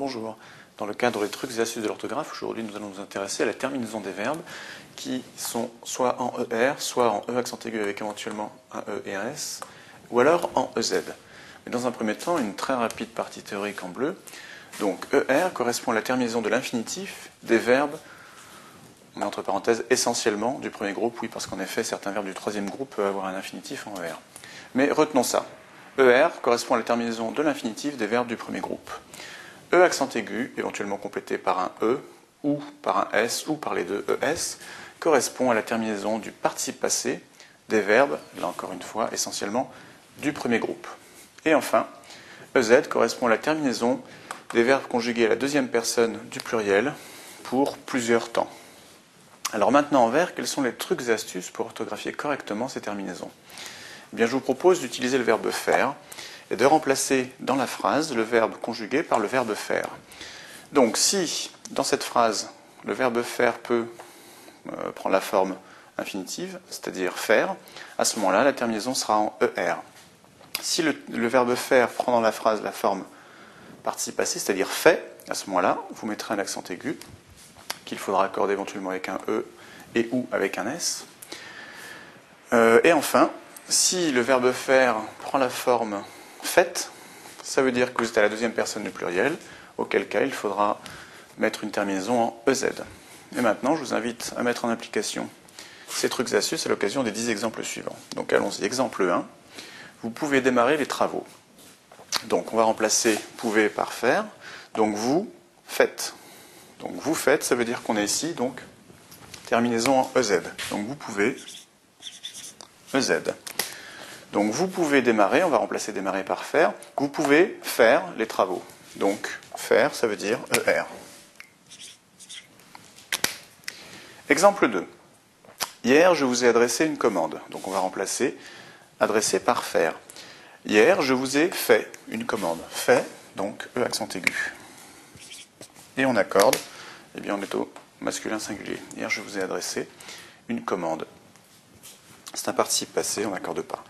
Bonjour. Dans le cadre des trucs et astuces de l'orthographe, aujourd'hui nous allons nous intéresser à la terminaison des verbes qui sont soit en ER, soit en E accent aigu avec éventuellement un E et un S, ou alors en EZ. Mais dans un premier temps, une très rapide partie théorique en bleu. Donc ER correspond à la terminaison de l'infinitif des verbes, on met entre parenthèses essentiellement du premier groupe, oui, parce qu'en effet certains verbes du troisième groupe peuvent avoir un infinitif en ER. Mais retenons ça. ER correspond à la terminaison de l'infinitif des verbes du premier groupe. E accent aigu, éventuellement complété par un E, ou par un S, ou par les deux ES, correspond à la terminaison du participe passé des verbes, là encore une fois, essentiellement du premier groupe. Et enfin, EZ correspond à la terminaison des verbes conjugués à la deuxième personne du pluriel pour plusieurs temps. Alors maintenant en vert, quels sont les trucs et astuces pour orthographier correctement ces terminaisons? Eh bien, Je vous propose d'utiliser le verbe faire et de remplacer dans la phrase le verbe conjugué par le verbe faire. Donc si dans cette phrase le verbe faire peut euh, prendre la forme infinitive, c'est-à-dire faire, à ce moment-là la terminaison sera en ER. Si le, verbe faire prend dans la phrase la forme participe passé, c'est-à-dire fait, à ce moment-là vous mettrez un accent aigu qu'il faudra accorder éventuellement avec un E et ou avec un S. Euh, et enfin, si le verbe faire prend la forme fait, ça veut dire que vous êtes à la deuxième personne du pluriel, auquel cas il faudra mettre une terminaison en EZ. Et maintenant, je vous invite à mettre en application ces trucs astuces à l'occasion des 10 exemples suivants. Donc allons-y. Exemple 1. Vous pouvez démarrer les travaux. Donc on va remplacer pouvez par faire. Donc vous faites. Donc vous faites, ça veut dire qu'on est ici, donc terminaison en EZ. Donc vous pouvez EZ. Donc vous pouvez démarrer, on va remplacer démarrer par faire, vous pouvez faire les travaux. Donc faire, ça veut dire ER. Exemple 2. Hier, je vous ai adressé une commande. Donc on va remplacer adressé par faire. Hier, je vous ai fait une commande. Fait, donc E accent aigu. Et on accorde, eh bien on est au masculin singulier. Hier, je vous ai adressé une commande. C'est un participe passé, on n'accorde pas.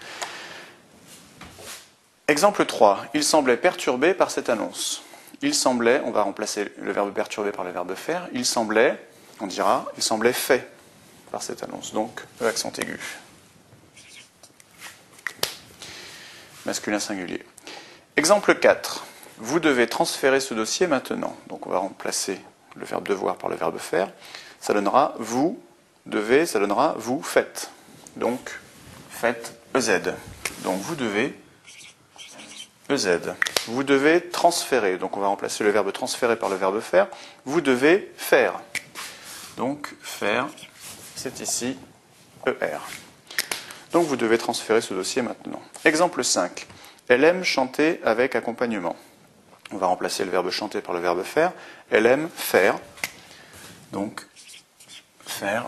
Exemple 3. Il semblait perturbé par cette annonce. Il semblait, on va remplacer le verbe perturber par le verbe faire, il semblait, on dira, il semblait fait par cette annonce. Donc, accent aigu. Masculin singulier. Exemple 4. Vous devez transférer ce dossier maintenant. Donc, on va remplacer le verbe devoir par le verbe faire. Ça donnera vous devez, ça donnera vous faites. Donc, faites EZ. Donc, vous devez EZ. Vous devez transférer. Donc on va remplacer le verbe transférer par le verbe faire. Vous devez faire. Donc faire, c'est ici ER. Donc vous devez transférer ce dossier maintenant. Exemple 5. Elle aime chanter avec accompagnement. On va remplacer le verbe chanter par le verbe faire. Elle aime faire. Donc faire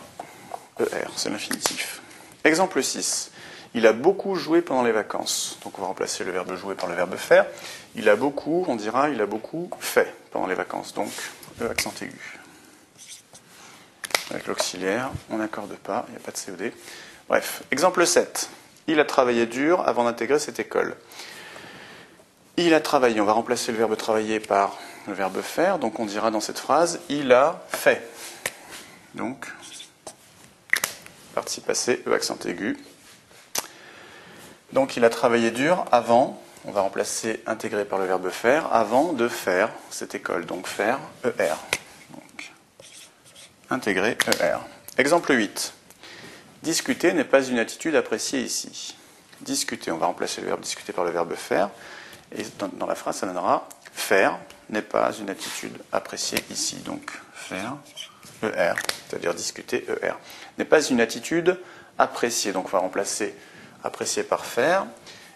ER, c'est l'infinitif. Exemple 6. Il a beaucoup joué pendant les vacances. Donc on va remplacer le verbe jouer par le verbe faire. Il a beaucoup, on dira, il a beaucoup fait pendant les vacances. Donc E accent aigu. Avec l'auxiliaire, on n'accorde pas, il n'y a pas de COD. Bref, exemple 7. Il a travaillé dur avant d'intégrer cette école. Il a travaillé, on va remplacer le verbe travailler par le verbe faire. Donc on dira dans cette phrase, il a fait. Donc, participe passé, E accent aigu. Donc il a travaillé dur avant, on va remplacer intégré par le verbe faire, avant de faire cette école. Donc faire ER. Intégrer ER. Exemple 8. Discuter n'est pas une attitude appréciée ici. Discuter, on va remplacer le verbe discuter par le verbe faire. Et dans, la phrase, ça donnera faire n'est pas une attitude appréciée ici. Donc faire ER, c'est-à-dire discuter ER. N'est pas une attitude appréciée. Donc on va remplacer apprécié par faire.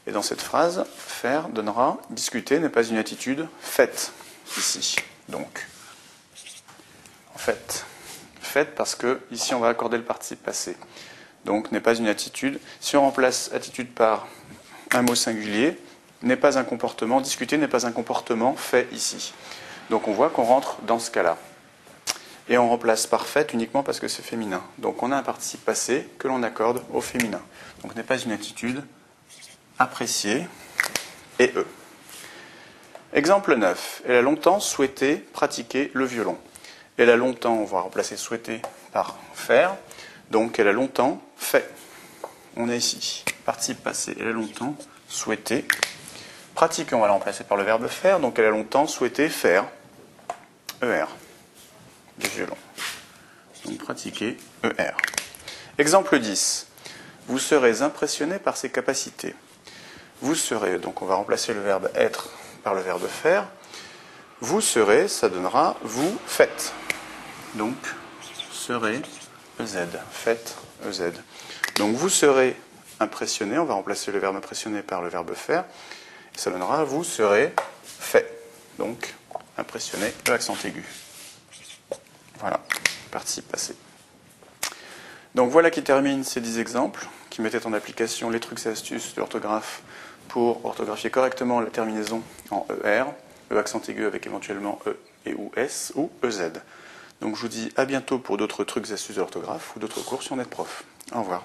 Et dans cette phrase, faire donnera discuter n'est pas une attitude faite ici. Donc, en fait, faite parce que ici on va accorder le participe passé. Donc n'est pas une attitude. Si on remplace attitude par un mot singulier, n'est pas un comportement, discuter n'est pas un comportement fait ici. Donc on voit qu'on rentre dans ce cas-là. Et on remplace par fait uniquement parce que c'est féminin. Donc on a un participe passé que l'on accorde au féminin. Donc n'est pas une attitude appréciée et E. Exemple 9. Elle a longtemps souhaité pratiquer le violon. Elle a longtemps, on va remplacer souhaiter par faire. Donc elle a longtemps fait. On est ici. Participe passé. Elle a longtemps souhaité. Pratiquer, on va la remplacer par le verbe faire. Donc elle a longtemps souhaité faire. ER. Du violon. Donc pratiquer ER. Exemple 10. Vous serez impressionné par ses capacités. Vous serez, donc on va remplacer le verbe être par le verbe faire. Vous serez, ça donnera vous faites. Donc, serez EZ. Faites EZ. Donc, vous serez impressionné. On va remplacer le verbe impressionné par le verbe faire. Ça donnera vous serez fait. Donc, impressionné, le accent aigu. Voilà, participe passé. Donc voilà qui termine ces 10 exemples qui mettaient en application les trucs et astuces de l'orthographe pour orthographier correctement la terminaison en ER, E accent aigu avec éventuellement E et ou S ou EZ. Donc je vous dis à bientôt pour d'autres trucs et astuces de l'orthographe ou d'autres cours sur NetProf. Au revoir.